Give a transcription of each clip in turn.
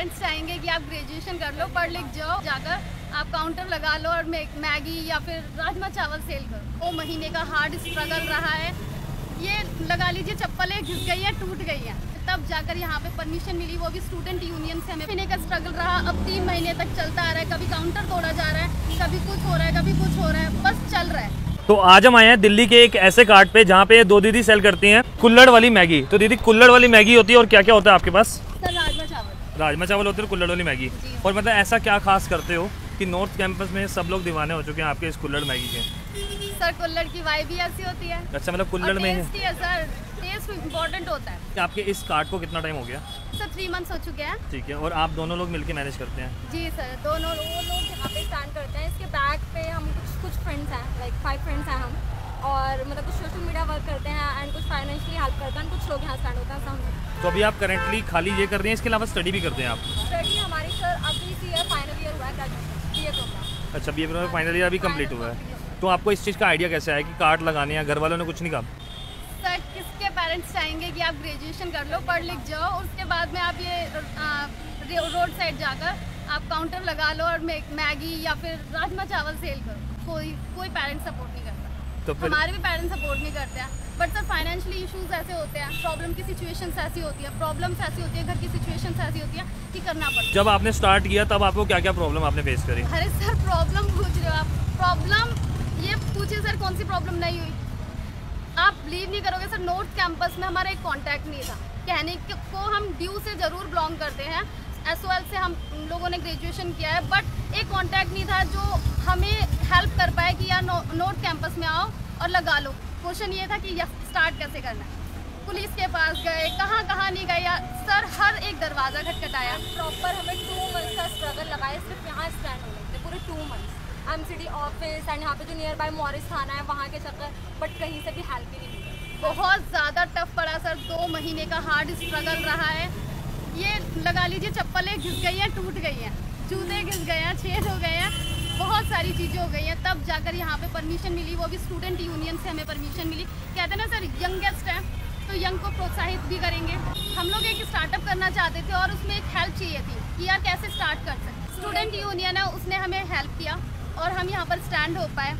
Parents चाहेंगे कि आप ग्रेजुएशन कर लो पढ़ लिख जाओ जाकर आप काउंटर लगा लो और मैगी या फिर राजमा चावल सेल करो। वो महीने का हार्ड स्ट्रगल रहा है। ये लगा लीजिए चप्पलें घिस गई हैं टूट गई हैं। तब जाकर यहाँ पे परमिशन मिली वो भी स्टूडेंट यूनियन से हमें। महीने का स्ट्रगल रहा अब तीन महीने तक चलता आ रहा है कभी काउंटर तोड़ा जा रहा है कभी कुछ हो रहा है कभी कुछ हो रहा है बस चल रहा है। तो आज हम आए हैं दिल्ली के एक ऐसे कार्ट पे जहाँ पे दो दीदी सेल करती हैं कुल्लड़ वाली मैगी तो दीदी कुल्लड़ वाली मैगी होती है और क्या क्या होता है आपके पास? सर राजमा चावल होते हैं और कुल्लड़ वाली मैगी। और मतलब ऐसा क्या खास करते हो कि नॉर्थ कैंपस में सब लोग दीवाने हो चुके हैं आपके इस कुल्लड़ मैगी के? सर कुल्लड़ की वाई भी ऐसी होती है। अच्छा मतलब कुल्लड़ में है सर। टेस्ट इम्पोर्टेंट होता है। आपके इस कार्ड को कितना टाइम हो गया? सर थ्री मंथ्स हो चुके हैं। ठीक है और आप दोनों लोग मिलके मैनेज करते हैं? जी सर। दोनों वो लोग यहाँ पे स्टैंड करते हैं। इसके बैक पे हम कुछ कुछ फ्रेंड्स हैं लाइक फाइव फ्रेंड्स हैं हम। और मतलब कुछ सोशल मीडिया वर्क करते हैं एंड कुछ फाइनेंशियली हेल्प करते हैं कुछ लोग यहाँ स्टैंड होते हैं सब तो अभी आप करेंटली खाली ये कर रहे हैं इसके अलावा स्टडी भी करते हैं आप? स्टडी हमारी सर अभी ईयर फाइनल ईयर हुआ है ग्रेजुएशन बी ए प्रोग्राम अच्छा बी ए फाइनल ईयर अभी कंप्लीट हुआ है। तो आपको इस चीज़ का आइडिया कैसे आया कि कार्ड लगाने या घर वालों ने कुछ नहीं कहा? सर किसके पेरेंट्स चाहेंगे कि आप ग्रेजुएशन कर लो पढ़ लिख जाओ उसके बाद में आप ये रोड साइड जाकर आप काउंटर लगा लो और मैगी या फिर राजमा चावल सेल करो। कोई कोई पेरेंट्स सपोर्ट नहीं करता। तो फिर हमारे भी पेरेंट्स सपोर्ट नहीं करते हैं। बट सर फाइनेंशियली इश्यूज़ ऐसे होते हैं। प्रॉब्लम की सिचुएशंस ऐसी होती है। प्रॉब्लम्स ऐसी होती है घर की सिचुएशंस ऐसी होती है कि करना पड़ता है। जब आपने स्टार्ट किया तब आपको क्या क्या प्रॉब्लम आपने फेस करी? अरे सर प्रॉब्लम पूछ रहे हो आप। प्रॉब्लम ये पूछिए सर कौन सी प्रॉब्लम नहीं हुई? आप बिलीव नहीं करोगे सर नॉर्थ कैंपस में हमारा एक कॉन्टैक्ट नहीं था। कहने को हम ड्यू से ज़रूर बिलोंग करते हैं। एसओएल से हम लोगों ने ग्रेजुएशन किया है। बट एक कॉन्टैक्ट नहीं था जो हमें हेल्प कर पाए कि यार नॉर्थ कैंपस में आओ। और लगा लो। क्वेश्चन ये था कि स्टार्ट कैसे करना है? पुलिस के पास गए कहाँ कहाँ नहीं गए सर हर एक दरवाज़ा खटखटाया। प्रॉपर हमें टू मंथ्स का स्ट्रगल लगाया सिर्फ़ यहाँ स्टैंड होने के पूरे two months M C D office and यहाँ पे जो नियर बाय मॉरिस थाना है वहाँ के चक्कर बट कहीं से भी हेल्प ही नहीं मिली। बहुत ज़्यादा टफ पड़ा सर। दो महीने का हार्ड स्ट्रगल रहा है। ये लगा लीजिए चप्पलें घिस गई हैं टूट गई हैं। जूते घिस गए हैं छेद हो गए हैं। बहुत सारी चीज़ें हो गई हैं। तब जाकर यहाँ पे परमिशन मिली वो भी स्टूडेंट यूनियन से हमें परमिशन मिली। कहते हैं ना सर यंगेस्ट है तो यंग को प्रोत्साहित भी करेंगे। हम लोग एक स्टार्टअप करना चाहते थे और उसमें एक हेल्प चाहिए थी कि यार कैसे स्टार्ट कर सकते स्टूडेंट यूनियन है उसने हमें हेल्प किया और हम यहाँ पर स्टैंड हो पाए।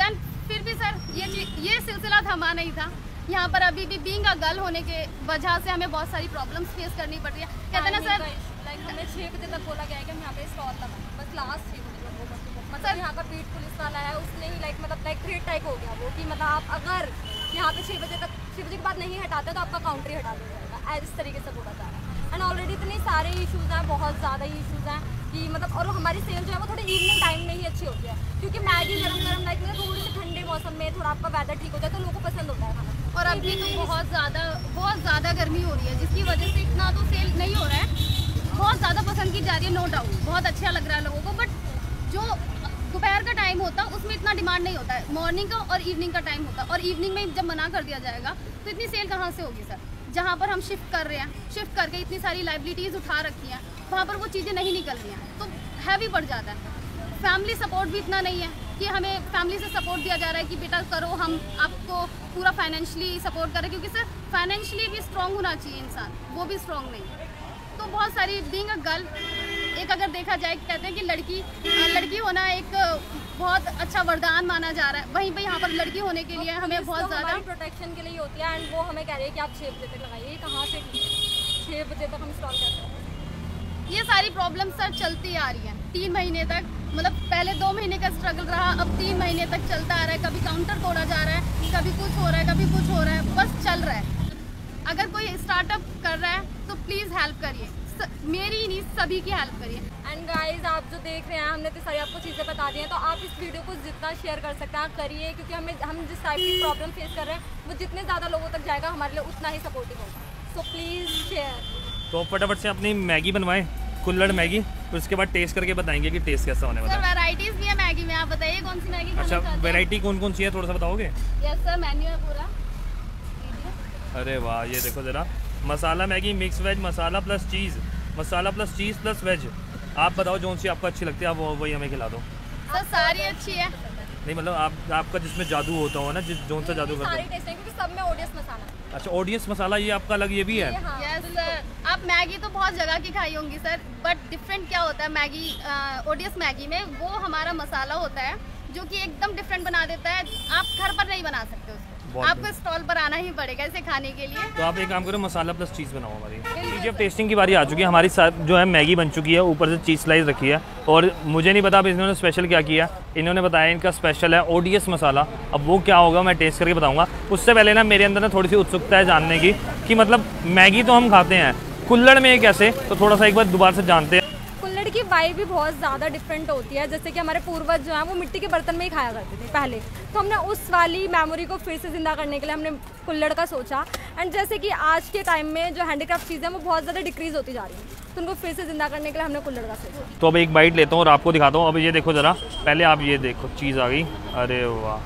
देन फिर भी सर ये ये सिलसिला थमा नहीं था। यहाँ पर अभी भी बींग अ गर्ल होने के वजह से हमें बहुत सारी प्रॉब्लम्स फेस करनी पड़ रही है। कहते हैं ना सर लाइक हमें छः बजे तक बोला गया है कि हम यहाँ पे स्टॉल लगाएँ बस लास्ट छः बजे तक वो बस मतलब सर- यहाँ का पीठ पुलिस वाला है उसने ही लाइक मतलब लाइक थ्रेड टाइप हो गया वो कि मतलब आप अगर यहाँ पे छः बजे तक छः बजे के बाद नहीं हटाते तो आपका काउंटर ही हटा दिया जाएगा इस तरीके से बोला जा रहा है। एंड ऑलरेडी इतने सारे इश्यूज़ हैं बहुत ज़्यादा इश्यूज़ हैं कि मतलब और हमारी सेल जो है वो थोड़ी इवनिंग टाइम में ही अच्छी होती है क्योंकि मैगी गरम गर्म लाइक मतलब थोड़ी सी ठंडे मौसम में थोड़ा आपका वेदर ठीक हो जाए तो लोगों को पसंद होता है खाना। और अभी तो बहुत ज़्यादा बहुत ज़्यादा गर्मी हो रही है जिसकी वजह से इतना तो सेल नहीं हो रहा है। बहुत ज़्यादा पसंद की जा रही है नो डाउट बहुत अच्छा लग रहा है लोगों को बट जो दोपहर का टाइम होता है उसमें इतना डिमांड नहीं होता है। मॉर्निंग का और इवनिंग का टाइम होता है। और इवनिंग में जब मना कर दिया जाएगा तो इतनी सेल कहाँ से होगी सर जहाँ पर हम शिफ्ट कर रहे हैं शिफ्ट करके इतनी सारी लाइबिलिटीज़ उठा रखी हैं, वहाँ पर वो चीज़ें नहीं निकल रही हैं तो हैवी बढ़ जाता है। फैमिली सपोर्ट भी इतना नहीं है कि हमें फैमिली से सपोर्ट दिया जा रहा है कि, बेटा, करो, हम आपको पूरा फाइनेंशियली सपोर्ट करें। क्योंकि सर फाइनेंशियली भी स्ट्रांग होना चाहिए इंसान, वो भी स्ट्रांग नहीं है। तो बहुत सारी बींग अ गर्ल एक अगर देखा जाए कहते हैं कि लड़की लड़की होना एक बहुत अच्छा वरदान माना जा रहा है। वहीं पे यहाँ पर लड़की होने के लिए हमें बहुत ज़्यादा प्रोटेक्शन के लिए होती है एंड वो हमें कह रही है कि आप छः बजे तक लगाइए कहाँ से छः बजे तक हम स्टॉल कर सकते हैं। ये सारी प्रॉब्लम सर चलती आ रही है। तीन महीने तक मतलब पहले दो महीने का स्ट्रगल रहा अब तीन महीने तक चलता आ रहा है। कभी काउंटर तोड़ा जा रहा है कभी कुछ हो रहा है कभी कुछ हो रहा है बस चल रहा है। अगर कोई स्टार्टअप कर रहा है तो प्लीज़ हेल्प करिए। मेरी नहीं सभी की हेल्प करिए। एंड गाइस आप जो देख रहे हैं हमने तो सारी आपको चीज़ें बता दी हैं तो आप इस वीडियो को जितना शेयर कर सकते हैं आप करिए क्योंकि हमें हम जिस टाइप की प्रॉब्लम फेस कर रहे हैं वो जितने ज़्यादा लोगों तक जाएगा हमारे लिए उतना ही सपोर्टिव होगा। सो प्लीज़ शेयर तो फटाफट से अपनी मैगी बनवाएँ कुल्लड़ मैगी फिर उसके बाद टेस्ट करके बताएँगे कि टेस्ट कैसा होने वाला है। वैरायटीज़ भी है मैगी में आप बताइए कौन सी मैगी अच्छा वैरायटी कौन कौन सी है थोड़ा सा बताओगे? यस सर मेन्यू है पूरा। अरे वाह ये देखो ज़रा। मसाला मैगी मिक्स वेज मसाला प्लस चीज़ मसाला प्लस चीज़ प्लस वेज आप बताओ जो सी आपको अच्छी लगती है आप वो वही हमें खिला दो। सर सारी अच्छी है। नहीं मतलब आप आपका जिसमें जादू होता हो ना जिस जो सा जादू करते हो। है क्योंकि सब में ओडियस मसाला अच्छा ओडियंस मसाला ये आपका अलग ये भी है? हाँ यस आप मैगी तो बहुत जगह की खाई होंगी सर बट डिफरेंट क्या होता है मैगी ओडियस मैगी में? वो हमारा मसाला होता है जो कि एकदम डिफरेंट बना देता है। आप घर पर नहीं बना सकते। आपको स्टॉल पर आना ही पड़ेगा इसे खाने के लिए। तो आप एक काम करो मसाला प्लस चीज़ बनाओ हमारी। लीजिए अब टेस्टिंग की बारी आ चुकी है। हमारी साथ जो है मैगी बन चुकी है ऊपर से चीज़ स्लाइस रखी है। और मुझे नहीं पता अब इन्होंने स्पेशल क्या किया। इन्होंने बताया इनका स्पेशल है ओडीएस मसाला। अब वो क्या होगा मैं टेस्ट करके बताऊँगा। उससे पहले ना मेरे अंदर ना थोड़ी सी उत्सुकता है जानने की कि मतलब मैगी तो हम खाते हैं। कुल्लड़ में कैसे? तो थोड़ा सा एक बार दोबारा से जानते हैं। वाइब भी बहुत ज़्यादा डिफरेंट होती है। जैसे कि हमारे पूर्वज जो हैं, वो मिट्टी के बर्तन में ही खाया करते थे पहले। तो हमने उस वाली मेमोरी को फिर से ज़िंदा करने के लिए हमने कुल्हड़ का सोचा। एंड जैसे कि आज के टाइम में जो हैंडीक्राफ्ट चीज़ें वो बहुत ज़्यादा डिक्रीज़ होती जा रही हैं। तो उनको फिर से ज़िंदा करने के लिए हमने कुल्हड़ का सोचा। तो अब एक बाइट लेता हूँ और आपको दिखाता हूँ। अब ये देखो ज़रा, पहले आप ये देखो, चीज़ आ गई। अरे वाह।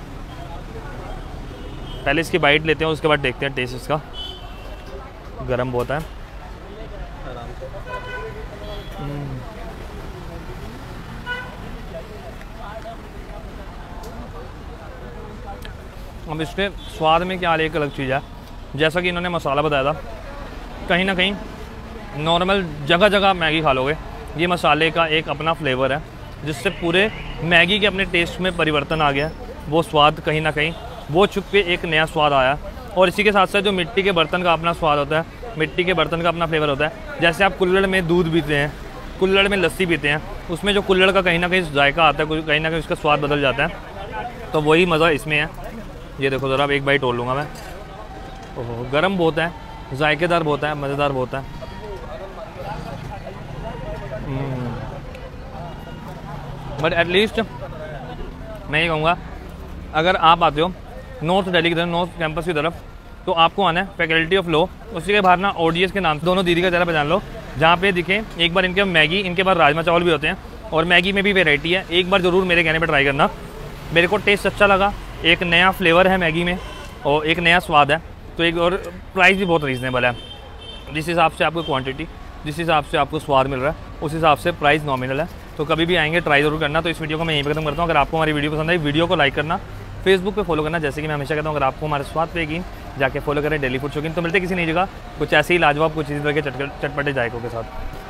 पहले इसकी बाइट लेते हैं, उसके बाद देखते हैं टेस्ट इसका। गरम बहुत है। अब इसके स्वाद में क्या एक अलग चीज़ है। जैसा कि इन्होंने मसाला बताया था, कहीं ना कहीं नॉर्मल जगह जगह मैगी खा लोगे। ये मसाले का एक अपना फ्लेवर है, जिससे पूरे मैगी के अपने टेस्ट में परिवर्तन आ गया वो स्वाद कहीं ना कहीं, वो छुप के एक नया स्वाद आया और इसी के साथ साथ जो मिट्टी के बर्तन का अपना स्वाद होता है, मिट्टी के बर्तन का अपना फ्लेवर होता है। जैसे आप कुल्लड़ में दूध पीते हैं कुल्लड़ में लस्सी पीते हैं, उसमें जो कुल्लड़ का कहीं ना कहीं जायका आता है, कहीं ना कहीं उसका स्वाद बदल जाता है तो वही मज़ा इसमें है। ये देखो ज़रा एक बाइट और लूँगा मैं। ओहो, गर्म बहुत है, जायकेदार बहुत है, मज़ेदार बहुत है। बट एटलीस्ट मैं ये कहूँगा, अगर आप आते हो नॉर्थ दिल्ली की तरफ़ नॉर्थ कैंपस की तरफ़ तो आपको आना है फैकल्टी ऑफ़ लॉ उसी के बाहर ना ओडीएस के नाम से, दोनों दीदी का चेहरा पहचान लो, जहाँ पे दिखे, एक बार इनके मैगी इनके पास राजमा चावल भी होते हैं, और मैगी में भी वेराइटी है, एक बार ज़रूर मेरे कहने पर ट्राई करना। मेरे को टेस्ट अच्छा लगा एक नया फ्लेवर है मैगी में और एक नया स्वाद है। तो एक और प्राइस भी बहुत रीज़नेबल है। जिस हिसाब से आपको क्वांटिटी जिस हिसाब से आपको स्वाद मिल रहा है, उस हिसाब से प्राइस नॉमिनल है। तो कभी भी आएँगे ट्राई ज़रूर करना। तो इस वीडियो को मैं यहीं पे खत्म करता हूँ। अगर आपको हमारी वीडियो पसंद आई वीडियो को लाइक करना। फेसबुक पे फॉलो करना। जैसे कि मैं हमेशा कहता हूँ, अगर आपको हमारे स्वाद पे यकीन, जाके फॉलो करें डेली फ़ूड शौकीन तो मिलते किसी नई जगह। कुछ ऐसे ही लाजवाब, कुछ इसी तरह के चटपटे जायकों के साथ।